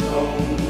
alone.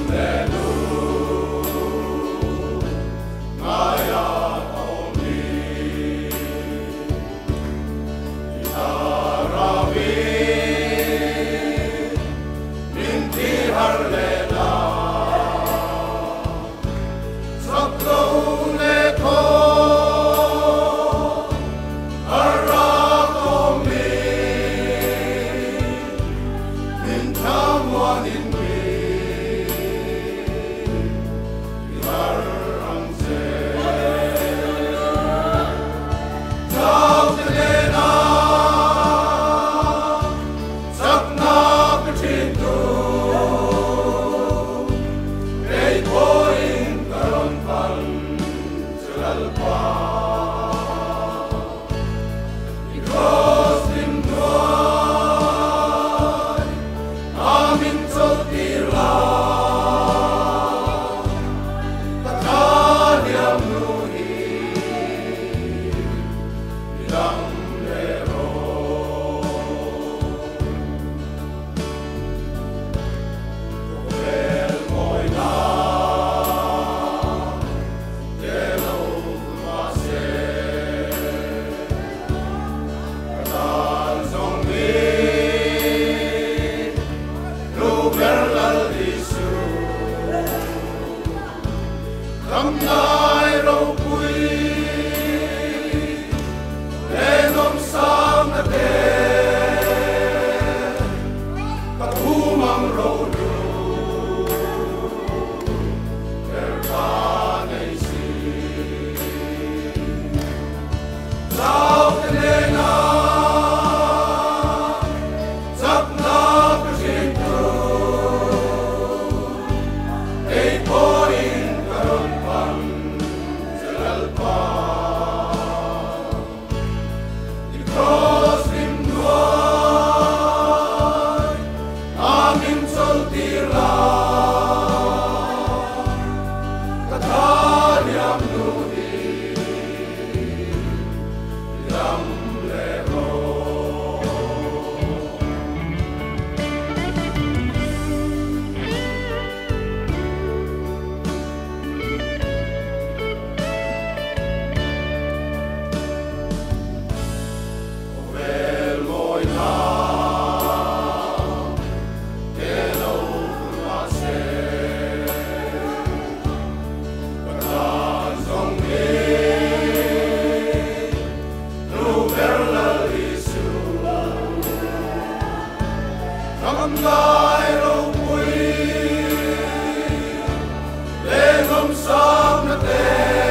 Song of Things.